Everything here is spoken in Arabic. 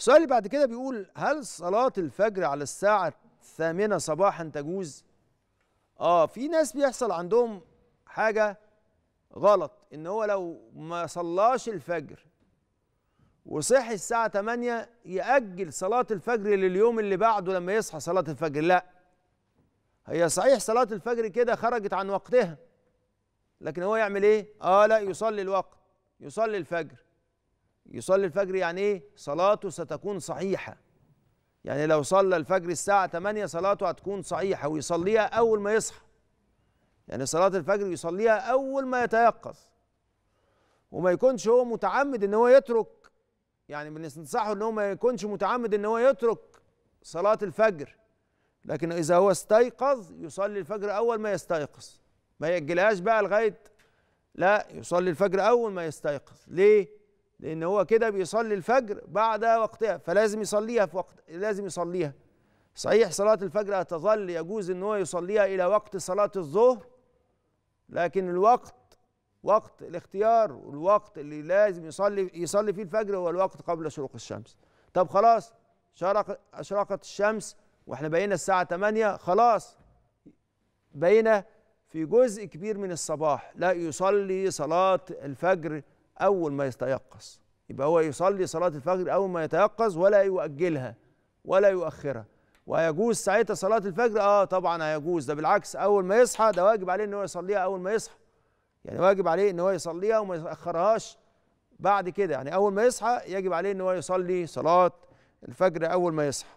السؤال اللي بعد كده بيقول هل صلاة الفجر على الساعة الثامنة صباحا تجوز؟ آه في ناس بيحصل عندهم حاجة غلط إن هو لو ما صلاش الفجر وصحي الساعة 8 يأجل صلاة الفجر لليوم اللي بعده لما يصحى صلاة الفجر لا هي صحيح صلاة الفجر كده خرجت عن وقتها لكن هو يعمل إيه؟ آه لا يصلي الوقت يصلي الفجر يصلي الفجر يعني إيه؟ صلاته ستكون صحيحة. يعني لو صلى الفجر الساعة 8 صلاته هتكون صحيحة ويصليها أول ما يصحى. يعني صلاة الفجر يصليها أول ما يتيقظ. وما يكونش هو متعمد إن هو يترك يعني بننصحه إن هو ما يكونش متعمد إن هو يترك صلاة الفجر. لكن إذا هو استيقظ يصلي الفجر أول ما يستيقظ. ما يأجلهاش بقى لغاية لا يصلي الفجر أول ما يستيقظ. ليه؟ لأن هو كده بيصلي الفجر بعد وقتها فلازم يصليها في وقت لازم يصليها. صحيح صلاة الفجر هتظل يجوز إن هو يصليها إلى وقت صلاة الظهر لكن الوقت وقت الاختيار والوقت اللي لازم يصلي يصلي فيه الفجر هو الوقت قبل شروق الشمس. طب خلاص شرق أشرقت الشمس وإحنا بقينا الساعة 8 خلاص بقينا في جزء كبير من الصباح. لا يصلي صلاة الفجر أول ما يستيقظ. يبقى هو يصلي صلاة الفجر أول ما يتيقظ ولا يؤجلها ولا يؤخرها. ويجوز ساعتها صلاة الفجر؟ آه طبعا هيجوز. ده بالعكس أول ما يصحى ده واجب عليه إن هو يصليها أول ما يصحى. يعني واجب عليه إن هو يصليها وما يأخرهاش بعد كده. يعني أول ما يصحى يجب عليه إن هو يصلي صلاة الفجر أول ما يصحى.